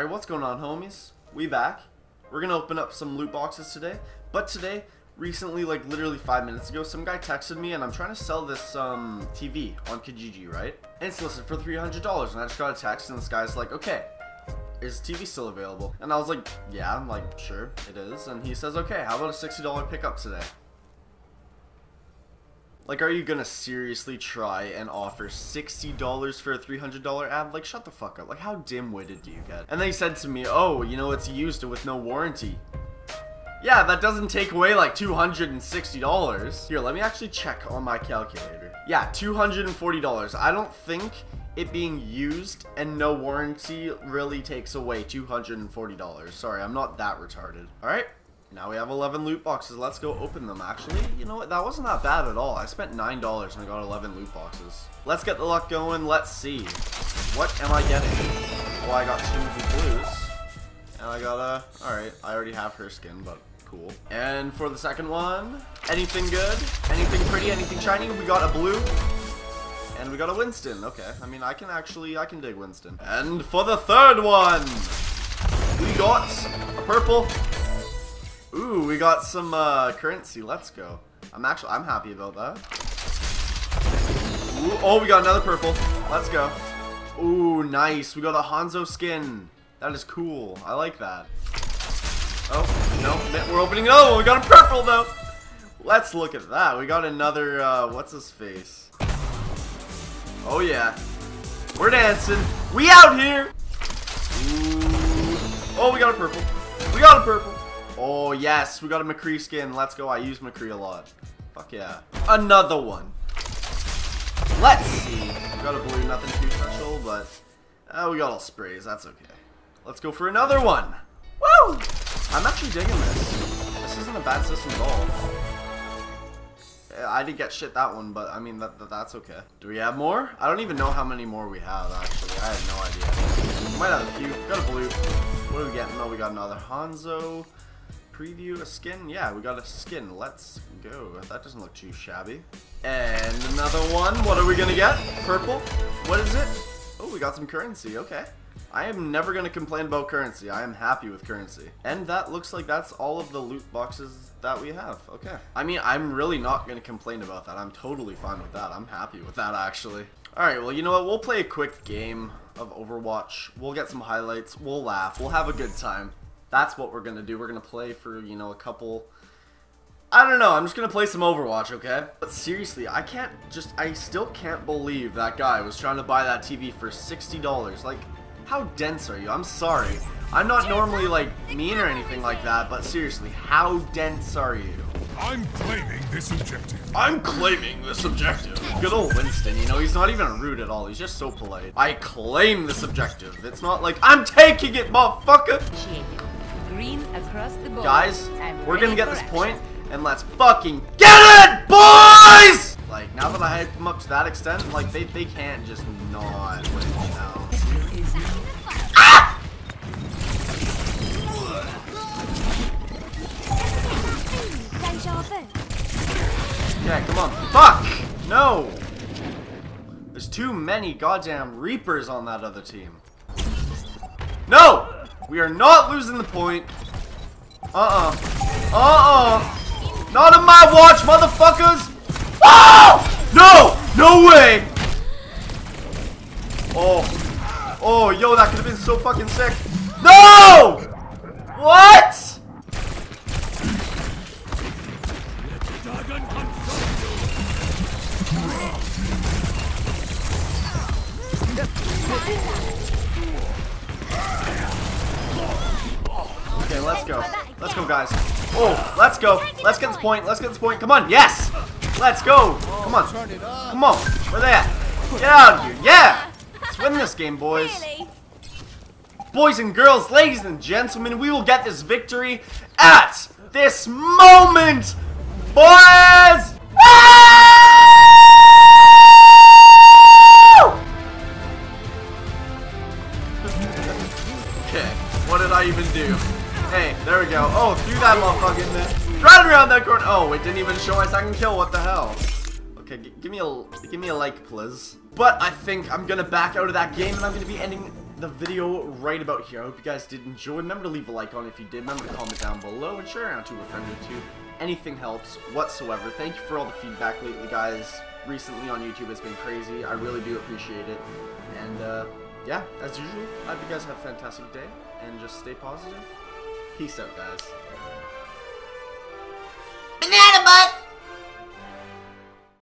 Alright, what's going on, homies? We back. We're gonna open up some loot boxes today. But today, recently, like literally five minutes ago, some guy texted me and I'm trying to sell this um, TV on Kijiji, right? And it's listed for $300 and I just got a text and this guy's like, okay, is TV still available? And I was like, yeah, I'm like, sure, it is. And he says, okay, how about a $60 pickup today? Like, are you gonna seriously try and offer $60 for a $300 ad? Like, shut the fuck up. Like, how dim-witted do you get? And then he said to me, oh, you know, it's used with no warranty. Yeah, that doesn't take away like $260. Here, let me actually check on my calculator. Yeah, $240. I don't think it being used and no warranty really takes away $240. Sorry, I'm not that retarded. Alright, now we have 11 loot boxes. Let's go open them. Actually, you know what? That wasn't that bad at all. I spent $9 and I got 11 loot boxes. Let's get the luck going. Let's see. What am I getting? Well, I got two blues. And I got a... Alright, I already have her skin, but cool. And for the second one, anything good? Anything pretty? Anything shiny? We got a blue. And we got a Winston. Okay, I mean, I can actually... I can dig Winston. And for the third one, we got a purple Ooh, we got some uh, currency. Let's go. I'm actually, I'm happy about that. Ooh, oh, we got another purple. Let's go. Ooh, nice. We got a Hanzo skin. That is cool. I like that. Oh, no. We're opening Oh, We got a purple, though. Let's look at that. We got another, uh, what's his face? Oh, yeah. We're dancing. We out here. Ooh. Oh, we got a purple. We got a purple. Oh, yes. We got a McCree skin. Let's go. I use McCree a lot. Fuck yeah. Another one. Let's see. We got a blue. Nothing too special, but... Uh, we got all sprays. That's okay. Let's go for another one. Woo! I'm actually digging this. This isn't a bad system at all. I didn't get shit that one, but I mean, that, that, that's okay. Do we have more? I don't even know how many more we have, actually. I have no idea. We might have a few. Got a blue. What are we getting? No, we got another Hanzo preview a skin? Yeah, we got a skin. Let's go. That doesn't look too shabby. And another one. What are we gonna get? Purple? What is it? Oh, we got some currency. Okay. I am never going to complain about currency. I am happy with currency. And that looks like that's all of the loot boxes that we have. Okay. I mean, I'm really not going to complain about that. I'm totally fine with that. I'm happy with that, actually. Alright, well, you know what? We'll play a quick game of Overwatch. We'll get some highlights. We'll laugh. We'll have a good time that's what we're gonna do. We're gonna play for, you know, a couple... I don't know, I'm just gonna play some Overwatch, okay? But seriously, I can't just, I still can't believe that guy was trying to buy that TV for $60. Like, how dense are you? I'm sorry. I'm not normally, like, mean or anything like that, but seriously, how dense are you? I'm claiming this objective. I'm claiming this objective. Good old Winston, you know, he's not even rude at all. He's just so polite. I claim this objective. It's not like, I'm taking it, motherfucker! Green across the board. Guys, we're gonna get this point, and let's fucking get it, boys! Like, now that I hyped them up to that extent, like, they, they can't just not win, know? Ah! Okay, come on. Fuck! No! There's too many goddamn Reapers on that other team. No! We are not losing the point. Uh-uh. Uh-uh. Not on my watch, motherfuckers! Oh! No! No way! Oh. Oh, yo, that could have been so fucking sick. No! What? Guys. Oh, let's go. Let's get this point. Let's get this point. Come on. Yes. Let's go. Come on. Come on. Where they at? Get out of here. Yeah. Let's win this game, boys. Boys and girls, ladies and gentlemen, we will get this victory at this moment. Boys! okay, what did I even do? Hey, there we go. Oh, threw that motherfucker in there. Right around that corner. Oh, it didn't even show my second kill. What the hell? Okay, give me a give me a like, please. But I think I'm gonna back out of that game, and I'm gonna be ending the video right about here. I hope you guys did enjoy. Remember to leave a like on if you did. Remember to comment down below and share it out to a friend or two. Anything helps whatsoever. Thank you for all the feedback lately, guys. Recently on YouTube, it's been crazy. I really do appreciate it. And, uh, yeah, as usual, I hope you guys have a fantastic day. And just stay positive. Peace out, guys. Banana Bun!